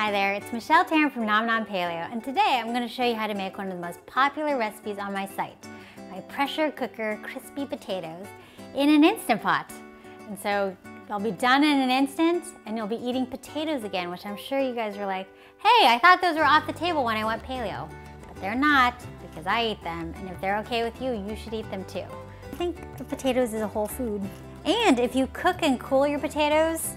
Hi there, it's Michelle Tam from Nom Nom Paleo, and today I'm going to show you how to make one of the most popular recipes on my site, my pressure cooker crispy potatoes in an Instant Pot. And so they'll be done in an instant, and you'll be eating potatoes again, which I'm sure you guys are like, hey, I thought those were off the table when I went paleo. But they're not, because I eat them, and if they're okay with you, you should eat them too. I think potatoes is a whole food. And if you cook and cool your potatoes,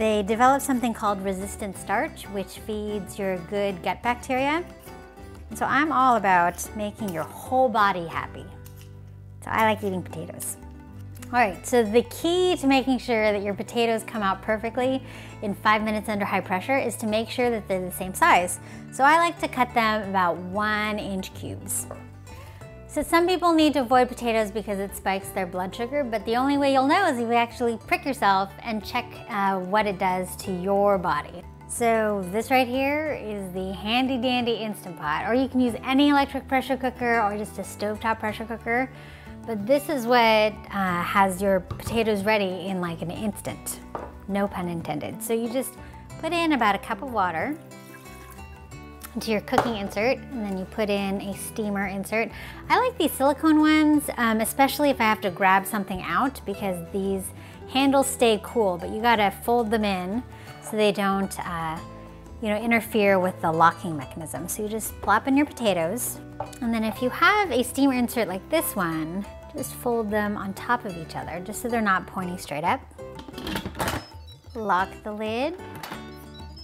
they develop something called resistant starch, which feeds your good gut bacteria. And so I'm all about making your whole body happy. So I like eating potatoes. All right, so the key to making sure that your potatoes come out perfectly in five minutes under high pressure is to make sure that they're the same size. So I like to cut them about one inch cubes. So some people need to avoid potatoes because it spikes their blood sugar, but the only way you'll know is if you actually prick yourself and check uh, what it does to your body. So this right here is the handy dandy Instant Pot, or you can use any electric pressure cooker or just a stovetop pressure cooker. But this is what uh, has your potatoes ready in like an instant, no pun intended. So you just put in about a cup of water, into your cooking insert and then you put in a steamer insert. I like these silicone ones, um, especially if I have to grab something out because these handles stay cool, but you gotta fold them in so they don't uh, you know, interfere with the locking mechanism. So you just plop in your potatoes and then if you have a steamer insert like this one, just fold them on top of each other just so they're not pointing straight up. Lock the lid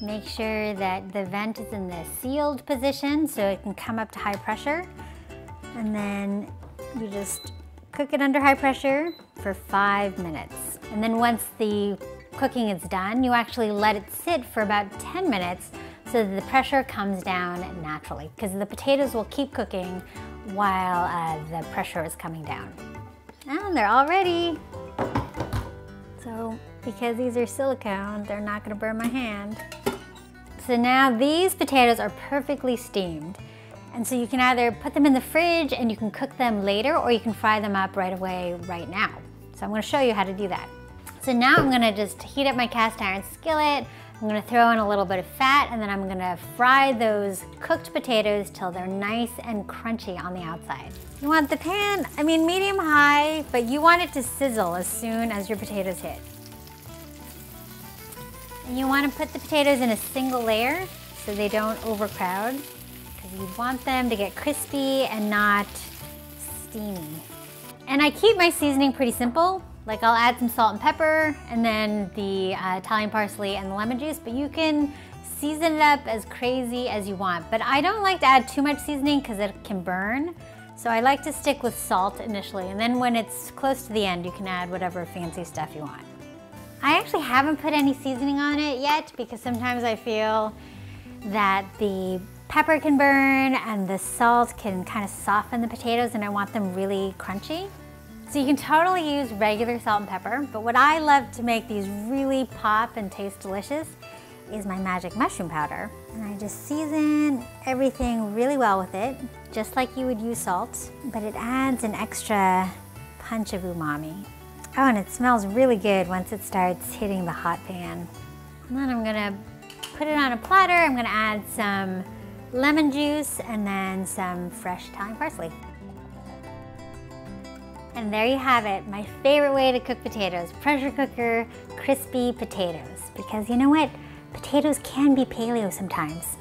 Make sure that the vent is in the sealed position so it can come up to high pressure. And then you just cook it under high pressure for five minutes. And then once the cooking is done, you actually let it sit for about 10 minutes so that the pressure comes down naturally because the potatoes will keep cooking while uh, the pressure is coming down. And they're all ready. So because these are silicone, they're not gonna burn my hand. So now these potatoes are perfectly steamed. And so you can either put them in the fridge and you can cook them later or you can fry them up right away right now. So I'm gonna show you how to do that. So now I'm gonna just heat up my cast iron skillet. I'm gonna throw in a little bit of fat and then I'm gonna fry those cooked potatoes till they're nice and crunchy on the outside. You want the pan, I mean medium high, but you want it to sizzle as soon as your potatoes hit. And you want to put the potatoes in a single layer so they don't overcrowd because you want them to get crispy and not steamy. And I keep my seasoning pretty simple. Like I'll add some salt and pepper and then the uh, Italian parsley and the lemon juice, but you can season it up as crazy as you want. But I don't like to add too much seasoning because it can burn. So I like to stick with salt initially, and then when it's close to the end, you can add whatever fancy stuff you want. I actually haven't put any seasoning on it yet because sometimes I feel that the pepper can burn and the salt can kind of soften the potatoes and I want them really crunchy. So you can totally use regular salt and pepper, but what I love to make these really pop and taste delicious is my magic mushroom powder. And I just season everything really well with it, just like you would use salt, but it adds an extra punch of umami. Oh, and it smells really good once it starts hitting the hot pan. And then I'm gonna put it on a platter. I'm gonna add some lemon juice and then some fresh Italian parsley. And there you have it, my favorite way to cook potatoes, pressure cooker crispy potatoes. Because you know what? Potatoes can be paleo sometimes.